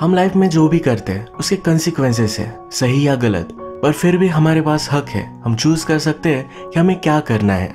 हम लाइफ में जो भी करते हैं, उसके कंसिक्वेंसेस है, सही या गलत। पर फिर भी हमारे पास हक है। हम चूज़ कर सकते हैं कि हमें क्या करना है।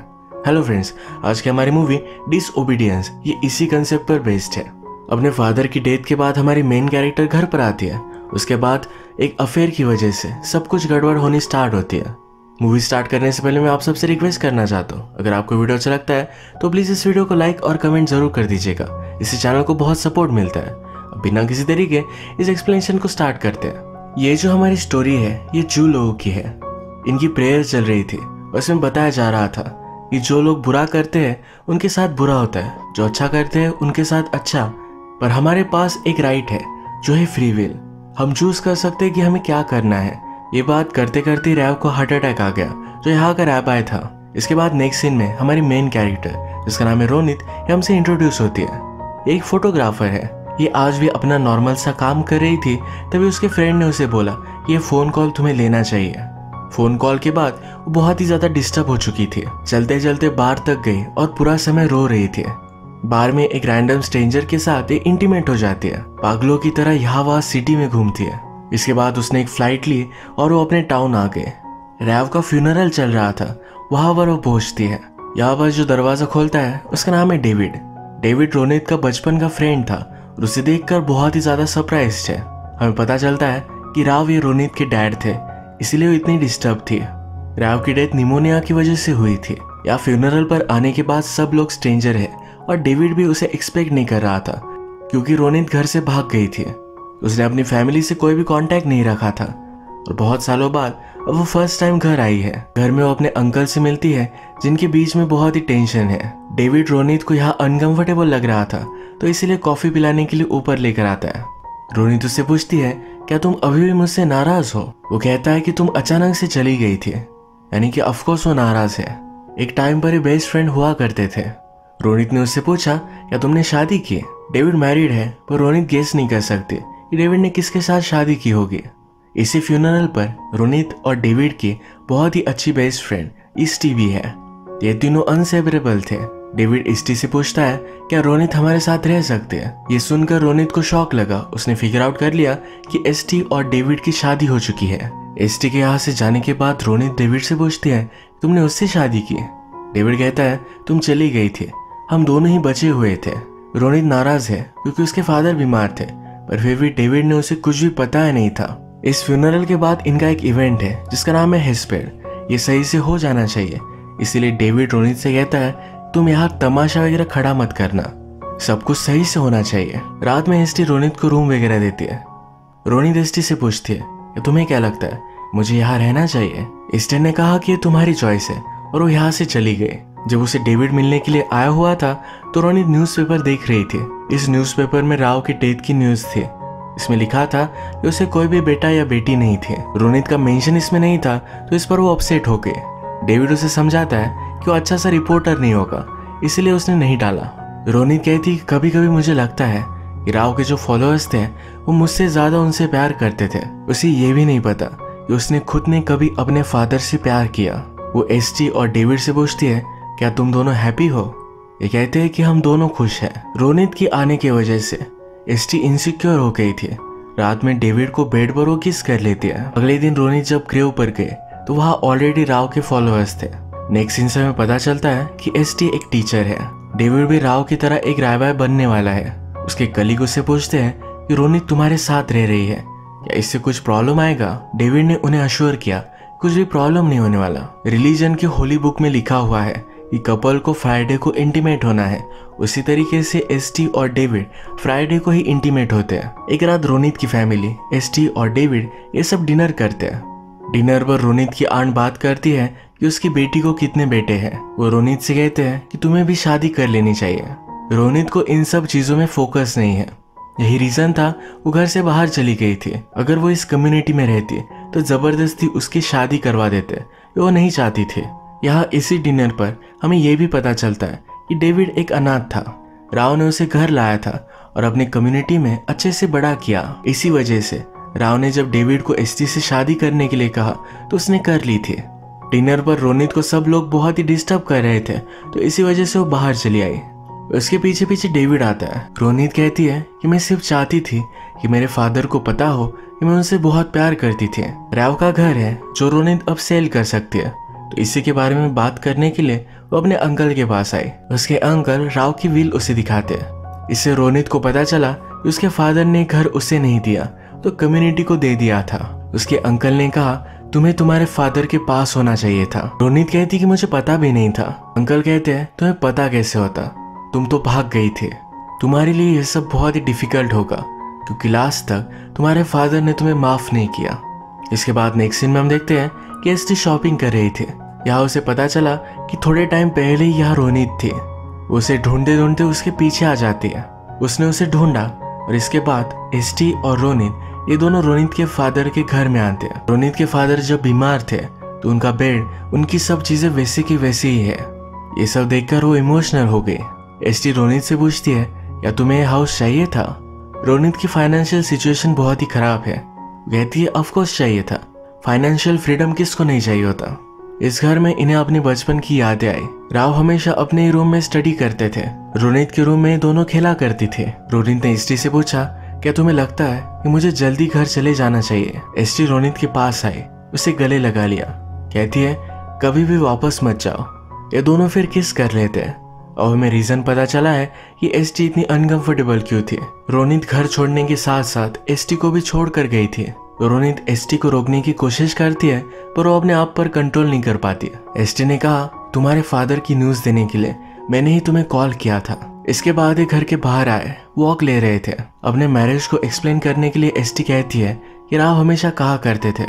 हेलो फ्रेंड्स आज की हमारी मूवी डिसओबीडियंस ये इसी कंसेप्ट पर बेस्ड है। अपने फादर की डेथ के बाद हमारी मेन कैरेक्टर घर पर आती है। उसके बाद एक अफेयर की वजह से सब कुछ गड़बड़ होनी स्टार्ट होती है। मूवी स्टार्ट करने से पहले मैं आप सबसे रिक्वेस्ट करना चाहता हूँ। अगर आपको वीडियो अच्छा लगता है तो प्लीज़ इस वीडियो को लाइक और कमेंट ज़रूर कर दीजिएगा। इससे चैनल को बहुत सपोर्ट मिलता है। बिना किसी तरीके इस एक्सप्लेनेशन को स्टार्ट करते हैं। ये जो हमारी स्टोरी है, ये जू लोगों की है, इनकी प्रेयर चल रही थी। उसमें बताया जा रहा था कि जो लोग बुरा करते हैं, उनके साथ बुरा होता है। जो अच्छा करते हैं, उनके साथ अच्छा। पर हमारे पास एक राइट है, जो है फ्री विल हम चूज़ कर सकते हैं कि हमें क्या करना है। ये बात करते करते रैब को हार्ट अटैक आ गया, जो यहाँ का रैप आया था। इसके बाद नेक्स्ट सीन में हमारी मेन कैरेक्टर जिसका नाम है रोनित, ये हमसे इंट्रोड्यूस होती है। एक फोटोग्राफर है। ये आज भी अपना नॉर्मल सा काम कर रही थी, तभी उसके फ्रेंड ने उसे बोला, ये फ़ोन कॉल तुम्हें लेना चाहिए. फ़ोन कॉल के बाद वो बहुत ही ज़्यादा डिस्टर्ब हो चुकी थी। चलते चलते बार तक गई और पूरा समय रो रही थी। बार में एक रैंडम स्ट्रेंजर के साथ ये इंटीमेट हो जाती है। पागलों की तरह यहाँ वहाँ सिटी में घूमती है। इसके बाद उसने एक फ़्लाइट ली और वो अपने टाउन आ गए। रैव का फ्यूनरल चल रहा था। वहाँ पर वो पहुँचती है। यहाँ पर जो दरवाज़ा खोलता है, उसका नाम है डेविड। डेविड रोनित का बचपन का फ्रेंड था। और उसे देखकर बहुत ही ज़्यादा सरप्राइज़ है। हमें पता चलता है कि राव ये रोनित के डैड थे, इसीलिए वो इतनी डिस्टर्ब थी। राव की डेथ निमोनिया की वजह से हुई थी, या फ्यूनरल पर आने के बाद सब लोग स्ट्रेंजर है और डेविड भी उसे एक्सपेक्ट नहीं कर रहा था, क्योंकि रोनित घर से भाग गई थी। उसने अपनी फैमिली से कोई भी कांटेक्ट नहीं रखा था। और बहुत सालों बाद अब वो फ़र्स्ट टाइम घर आई है। घर में वो अपने अंकल से मिलती है, जिनके बीच में बहुत ही टेंशन है। डेविड रोनित को यहाँ अनकंफर्टेबल लग रहा था तो इसीलिए कॉफ़ी पिलाने के लिए ऊपर लेकर आता है। रोनित उससे पूछती है, क्या तुम अभी भी मुझसे नाराज़ हो? वो कहता है कि तुम अचानक से चली गई थी। यानी कि अफकोर्स वो नाराज़ है। एक टाइम पर बेस्ट फ्रेंड हुआ करते थे। रोनित ने उससे पूछा, क्या तुमने शादी की? डेविड मैरिड है, पर रोनित गेस नहीं कर सकते कि डेविड ने किसके साथ शादी की होगी? इसी फ्यूनरल पर रोनित और डेविड की बहुत ही अच्छी बेस्ट फ्रेंड ईस्टी भी है। ये तीनों अनसेपरेबल थे। डेविड इस्टी से पूछता है, क्या रोनित हमारे साथ रह सकते हैं? ये सुनकर रोनित को शौक लगा। उसने फिगर आउट कर लिया कि एसटी और डेविड की शादी हो चुकी है। एसटी के यहाँ से जाने के बाद रोनित डेविड से पूछते हैं, तुमने उससे शादी की? डेविड कहता है, तुम चली गई थी। हम दोनों ही बचे हुए थे। रोनित नाराज़ है क्योंकि उसके फादर बीमार थे। पर फिर भी डेविड ने उसे कुछ भी पता नहीं था। इस फ्यूनरल के बाद इनका एक इवेंट है, जिसका नाम है हेस्पेड ये सही से हो जाना चाहिए। इसीलिए डेविड रोनित से कहता है, तुम यहाँ तमाशा वगैरह खड़ा मत करना। सब कुछ सही से होना चाहिए। रात में एसटी रोनित को रूम वगैरह देती है। रोनित एसटी से पूछती है तुम्हें क्या लगता है? मुझे यहाँ रहना चाहिए? एस्टर ने कहा कि ये तुम्हारी चॉइस है, और वो यहाँ से चली गई। जब उसे डेविड मिलने के लिए आया हुआ था तो रोनित न्यूज़पेपर देख रही थी। इस न्यूज़पेपर में राव की डेथ की न्यूज़ थी। इसमें लिखा था कि उसे कोई भी बेटा या बेटी नहीं थे। रोनित का मेंशन इसमें नहीं था तो इस पर वो अपसेट हो गए डेविड उसे समझाता है कि वो अच्छा सा रिपोर्टर नहीं होगा, इसलिए उसने नहीं डाला। रोनित कहती कि कभी कभी मुझे लगता है कि राव के जो फॉलोअर्स थे, वो मुझसे ज़्यादा उनसे प्यार करते थे। उसे ये भी नहीं पता कि उसने खुद ने कभी अपने फादर से प्यार किया। वो एसटी और डेविड से पूछती है, क्या तुम दोनों हैप्पी हो? ये कहते हैं कि हम दोनों खुश हैं। रोनित की आने की वजह से। एस टी इनसिक्योर हो गई थी। रात में डेविड को बेड पर वो किस कर लेती है? अगले दिन रोनी जब क्रेव पर गए तो वहाँ ऑलरेडी राव के फॉलोअर्स थे। नेक्स्ट सीन से हमें पता चलता है कि एस टी एक टीचर है। डेविड भी राव की तरह एक रायबाय बनने वाला है। उसके कलीग उससे पूछते हैं कि रोनी तुम्हारे साथ रह रही है। क्या इससे कुछ प्रॉब्लम आएगा? डेविड ने उन्हें अश्योर किया, कुछ भी प्रॉब्लम नहीं होने वाला। रिलीजन की होली बुक में लिखा हुआ है कि कपल को फ्राइडे को इंटीमेट होना है। उसी तरीके से एस टी और डेविड फ्राइडे को ही इंटीमेट होते हैं। एक रात रोनित की फैमिली एस टी और डेविड ये सब डिनर करते हैं। डिनर पर रोनित की आंट बात करती है कि उसकी बेटी को कितने बेटे हैं। वो रोनित से कहते हैं कि तुम्हें भी शादी कर लेनी चाहिए। रोनित को इन सब चीज़ों में फोकस नहीं है। यही रीजन था, वो घर से बाहर चली गई थी। अगर वो इस कम्युनिटी में रहती तो ज़बरदस्ती उसकी शादी करवा देते। वो नहीं चाहती थी। यहाँ इसी डिनर पर हमें यह भी पता चलता है कि डेविड एक अनाथ था। राव ने उसे घर लाया था और अपनी कम्युनिटी में अच्छे से बड़ा किया। इसी वजह से राव ने जब डेविड को एसटी से शादी करने के लिए कहा तो उसने कर ली थी। डिनर पर रोनित को सब लोग बहुत ही डिस्टर्ब कर रहे थे तो इसी वजह से वो बाहर चली आई। उसके पीछे पीछे डेविड आता है। रोनित कहती है कि मैं सिर्फ़ चाहती थी कि मेरे फादर को पता हो कि मैं उनसे बहुत प्यार करती थी। राव का घर है, जो रोनित अब सेल कर सकती है। तो इसी के बारे में बात करने के लिए वो अपने अंकल के पास आई उसके अंकल राव की विल उसे दिखाते। इससे रोनित को पता चला कि उसके फादर ने घर उसे नहीं दिया तो कम्युनिटी को दे दिया था। उसके अंकल ने कहा, तुम्हें तुम्हारे फादर के पास होना चाहिए था। रोनित कहती कि, मुझे पता भी नहीं था। अंकल कहते हैं, तुम्हें पता कैसे होता? तुम तो भाग गई थी। तुम्हारे लिए यह सब बहुत ही डिफ़िकल्ट होगा, क्योंकि लास्ट तक तुम्हारे फादर ने तुम्हें माफ़ नहीं किया। इसके बाद नेक्स्ट सीन में हम देखते हैं कि एस शॉपिंग कर रही थी। यहाँ उसे पता चला कि थोड़े टाइम पहले ही यहाँ रोनित थी। उसे ढूंढते ढूंढते उसके पीछे आ जाती है। उसने उसे ढूंढा और इसके बाद एसटी और रोनित, ये दोनों रोनित के फादर के घर में आते हैं। रोनित के फादर जब बीमार थे तो उनका बेड, उनकी सब चीज़ें वैसे की वैसी ही है। ये सब देखकर वो इमोशनल हो गई एस रोनित से पूछती है या तुम्हें ये हाउस चाहिए था? रोनित की फाइनेंशियल सिचुएशन बहुत ही खराब है। कहती है ऑफकोर्स चाहिए था। फाइनेंशियल फ्रीडम किसको नहीं चाहिए होता? इस घर में इन्हें अपने बचपन की यादें आई। राव हमेशा अपने ही रूम में स्टडी करते थे। रोनित के रूम में दोनों खेला करती थे। रोनित ने एसटी से पूछा, क्या तुम्हें लगता है कि मुझे जल्दी घर चले जाना चाहिए? एसटी रोनित के पास आई, उसे गले लगा लिया। कहती है, कभी भी वापस मत जाओ। ये दोनों फिर किस कर लेते हैं और हमें रीजन पता चला है कि एस इतनी अनकंफर्टेबल क्यों थी। रोनित घर छोड़ने के साथ साथ एस को भी छोड़ कर गई थी। रोनित एस को रोकने की कोशिश करती है, पर वो अपने आप पर कंट्रोल नहीं कर पाती एसटी ने कहा, तुम्हारे फादर की न्यूज़ देने के लिए मैंने ही तुम्हें कॉल किया था। इसके बाद ये घर के बाहर आए वॉक ले रहे थे। अपने मैरिज को एक्सप्लेन करने के लिए एसटी कहती है कि राव हमेशा कहा करते थे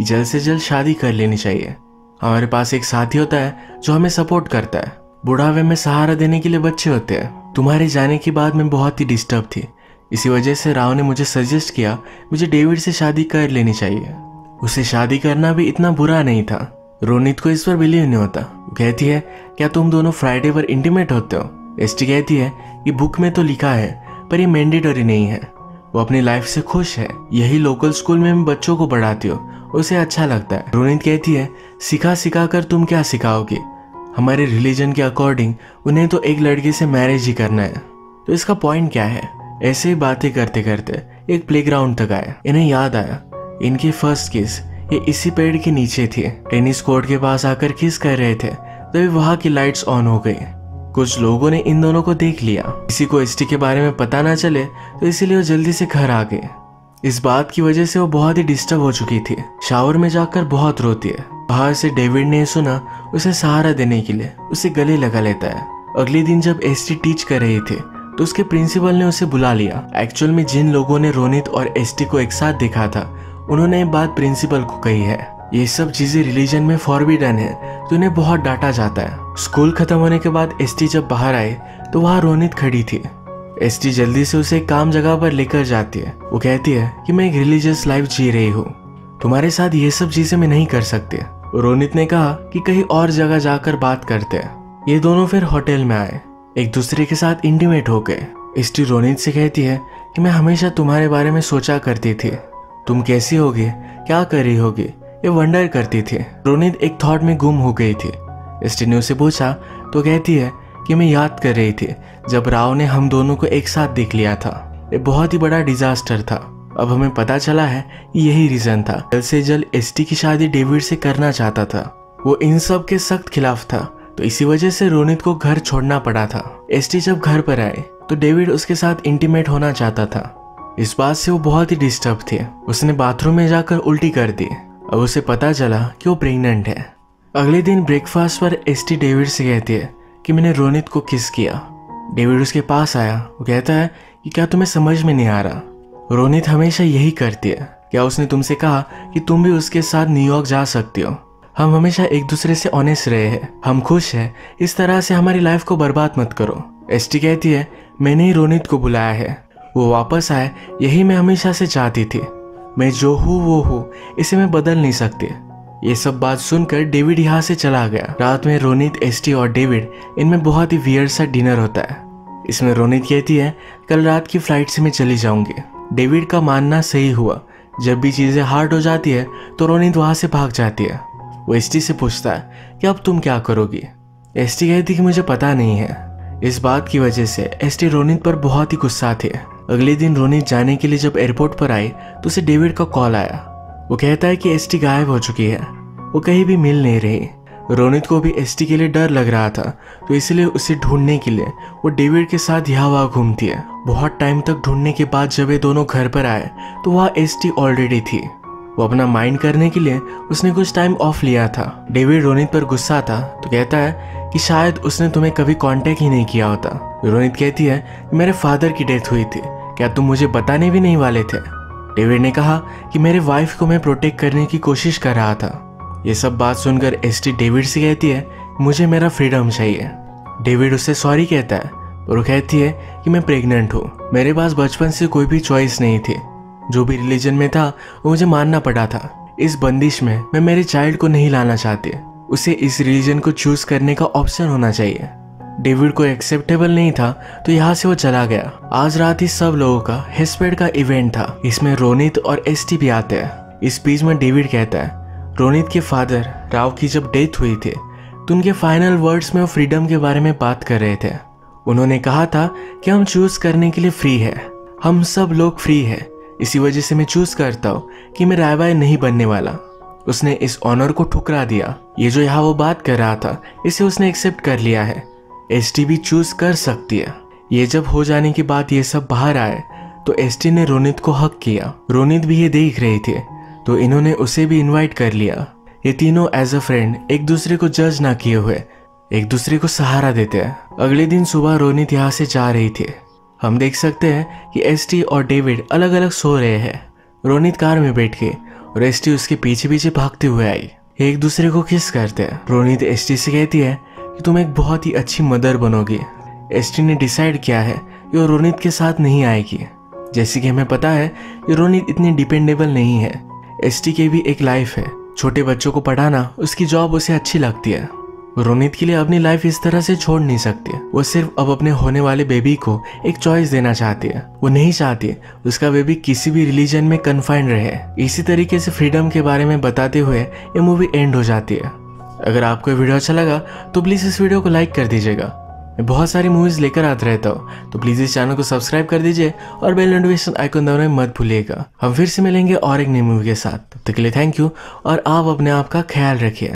जल्द से जल्द शादी कर लेनी चाहिए। हमारे पास एक साथी होता है जो हमें सपोर्ट करता है। बुढ़ावे में सहारा देने के लिए बच्चे होते हैं। तुम्हारे जाने के बाद मैं बहुत ही डिस्टर्ब थी। इसी वजह से राव ने मुझे सजेस्ट किया, मुझे डेविड से शादी कर लेनी चाहिए। उसे शादी करना भी इतना बुरा नहीं था। रोनित को इस पर बिलीव नहीं होता। वो कहती है, क्या तुम दोनों फ्राइडे पर इंटीमेट होते हो? एस कहती है कि बुक में तो लिखा है, पर ये मैंडेटरी नहीं है। वो अपनी लाइफ से खुश है। यही लोकल स्कूल में बच्चों को पढ़ाती हो। उसे अच्छा लगता है। रोनित कहती है, सिखा सिखा कर तुम क्या सिखाओगे? हमारे रिलीजन के अकॉर्डिंग उन्हें तो एक लड़की से मैरिज ही करना है। तो इसका पॉइंट क्या है? ऐसे ही बातें करते करते एक प्लेग्राउंड तक आया। इन्हें याद आया। इनकी फ़र्स्ट किस ये इसी पेड़ के नीचे थी। टेनिस कोर्ट के पास आकर किस कर रहे थे। तभी वहाँ की लाइट्स ऑन हो गई। कुछ लोगों ने इन दोनों को देख लिया। किसी को एसटी के बारे में पता ना चले तो इसीलिए वो जल्दी से घर आ गए। इस बात की वजह से वो बहुत ही डिस्टर्ब हो चुकी थी। शावर में जाकर बहुत रोती है। बाहर से डेविड ने सुना, उसे सहारा देने के लिए, उसे गले लगा लेता है। अगले दिन जब एसटी टीच कर रही थी तो उसके प्रिंसिपल ने उसे बुला लिया। एक्चुअल में जिन लोगों ने रोनित और एसटी को एक साथ देखा था, उन्होंने ये बात प्रिंसिपल को कही है। ये सब चीज़ें रिलीजन में फॉरबिडन है तो इन्हें बहुत डांटा जाता है। स्कूल खत्म होने के बाद एसटी जब बाहर आए तो वहाँ रोनित खड़ी थी। एसटी जल्दी से उसे काम जगह पर लेकर जाती है। वो कहती है कि मैं एक रिलीजियस लाइफ जी रही हूँ। तुम्हारे साथ ये सब चीज़ें मैं नहीं कर सकती। रोनित ने कहा कि कहीं और जगह जाकर बात करते हैं। ये दोनों फिर होटल में आए। एक दूसरे के साथ इंटीमेट हो गए। एस रोनित से कहती है कि मैं हमेशा तुम्हारे बारे में सोचा करती थी। तुम कैसी होगी? क्या कर रही होगी? ये वंडर करती थी। रोनित एक थॉट में गुम हो गई थी। स्टीन्यू से पूछा तो कहती है कि मैं याद कर रही थी, जब राव ने हम दोनों को एक साथ देख लिया था। ये बहुत ही बड़ा डिजास्टर था। अब हमें पता चला है यही रीजन था। जल्द से जल्द एस की शादी डेविड से करना चाहता था। वो इन सब के सख्त खिलाफ था। तो इसी वजह से रोनित को घर छोड़ना पड़ा था। एसटी जब घर पर आए तो डेविड उसके साथ इंटीमेट होना चाहता था। इस बात से वो बहुत ही डिस्टर्ब थे। उसने बाथरूम में जाकर उल्टी कर दी। अब उसे पता चला कि वो प्रेग्नेंट है। अगले दिन ब्रेकफास्ट पर एस टी डेविड से कहती है कि मैंने रोनित को किस किया। डेविड उसके पास आया। वो कहता है कि क्या तुम्हें समझ में नहीं आ रहा? रोनित हमेशा यही करती है। क्या उसने तुमसे कहा कि तुम भी उसके साथ न्यूयॉर्क जा सकती हो? हम हमेशा एक दूसरे से ऑनेस्ट रहे हैं। हम खुश हैं। इस तरह से हमारी लाइफ को बर्बाद मत करो। एस टी कहती है, मैंने ही रोनित को बुलाया है। वो वापस आए, यही मैं हमेशा से चाहती थी। मैं जो हूँ, वो हूँ। इसे मैं बदल नहीं सकती। ये सब बात सुनकर डेविड यहाँ से चला गया। रात में रोनित एसटी और डेविड, इनमें बहुत ही वियर सा डिनर होता है। इसमें रोनित कहती है, कल रात की फ़्लाइट से मैं चली जाऊँगी। डेविड का मानना सही हुआ। जब भी चीज़ें हार्ड हो जाती है तो रोनित वहाँ से भाग जाती है। वो एस से पूछता है, कि अब तुम क्या करोगी? एस कहती कि मुझे पता नहीं है। इस बात की वजह से एसटी रोनित पर बहुत ही गुस्सा थे। अगले दिन रोनित जाने के लिए जब एयरपोर्ट पर आई तो उसे डेविड का कॉल आया। वो कहता है कि एसटी गायब हो चुकी है। वो कहीं भी मिल नहीं रही। रोनित को भी एसटी के लिए डर लग रहा था तो इसलिए उसे ढूँढने के लिए वो डेविड के साथ यहाँ वहाँ घूमती है। बहुत टाइम तक ढूँढने के बाद जब ये दोनों घर पर आए तो वहाँ एसटी ऑलरेडी थी। वो अपना माइंड करने के लिए उसने कुछ टाइम ऑफ़ लिया था। डेविड रोनित पर गुस्सा था तो कहता है कि शायद उसने तुम्हें कभी कांटेक्ट ही नहीं किया होता। रोनित कहती है कि मेरे फादर की डेथ हुई थी। क्या तुम मुझे बताने भी नहीं वाले थे? डेविड ने कहा कि मेरे वाइफ को मैं प्रोटेक्ट करने की कोशिश कर रहा था। ये सब बात सुनकर एसटी डेविड से कहती है मुझे मेरा फ्रीडम चाहिए। डेविड उससे सॉरी कहता है और कहती है कि मैं प्रेग्नेंट हूँ। मेरे पास बचपन से कोई भी चॉइस नहीं थी। जो भी रिलीजन में था, वो मुझे मानना पड़ा था। इस बंदिश में मैं मेरे चाइल्ड को नहीं लाना चाहती। उसे इस रिलीजन को चूज़ करने का ऑप्शन होना चाहिए। डेविड को एक्सेप्टेबल नहीं था तो यहाँ से वो चला गया। आज रात ही सब लोगों का हेस्पेड का इवेंट था। इसमें रोनित और एसटी भी आते हैं। इस स्पीच में डेविड कहता है, रोनित के फादर राव की जब डेथ हुई थी तो उनके फाइनल वर्ड्स में वो फ्रीडम के बारे में बात कर रहे थे। उन्होंने कहा था कि हम चूज़ करने के लिए फ्री है। हम सब लोग फ्री है। इसी वजह से मैं चूज़ करता हूँ कि मैं रायबाई नहीं बनने वाला। उसने इस ऑनर को ठुकरा दिया। ये जो यहाँ वो बात कर रहा था, इसे उसने एक्सेप्ट कर लिया है। एसटी भी चूज़ कर सकती है। ये जब हो जाने के बाद ये सब बाहर आए तो एसटी ने रोनित को हक किया। रोनित भी ये देख रही थी तो इन्होंने उसे भी इनवाइट कर लिया। ये तीनों एज अ फ्रेंड एक दूसरे को जज ना किए हुए, एक दूसरे को सहारा देते हैं। अगले दिन सुबह रोनित यहाँ से जा रही थी। हम देख सकते हैं कि एसटी और डेविड अलग अलग सो रहे हैं। रोनित कार में बैठ के और एसटी उसके पीछे पीछे भागते हुए आई। एक दूसरे को किस करते हैं? रोनित एसटी से कहती है कि तुम एक बहुत ही अच्छी मदर बनोगी। एसटी ने डिसाइड किया है कि वो रोनित के साथ नहीं आएगी। जैसे कि हमें पता है कि रोनित इतनी डिपेंडेबल नहीं है। एसटी के भी एक लाइफ है। छोटे बच्चों को पढ़ाना, उसकी जॉब उसे अच्छी लगती है। रोनित के लिए अपनी लाइफ इस तरह से छोड़ नहीं सकती वो सिर्फ़ अब अपने होने वाले बेबी को एक चॉइस देना चाहती है। वो नहीं चाहती उसका बेबी किसी भी रिलीजन में कन्फाइंड रहे। इसी तरीके से फ्रीडम के बारे में बताते हुए ये मूवी एंड हो जाती है। अगर आपको वीडियो अच्छा लगा तो प्लीज़ इस वीडियो को लाइक कर दीजिएगा। मैं बहुत सारी मूवीज़ लेकर आता रहता हूँ तो प्लीज़ इस चैनल को सब्सक्राइब कर दीजिए और बेल नोटिफिकेशन आइकन दबाना मत भूलिएगा। हम फिर से मिलेंगे और एक नई मूवी के साथ। तक के लिए थैंक यू और आप अपने आप का ख्याल रखिए।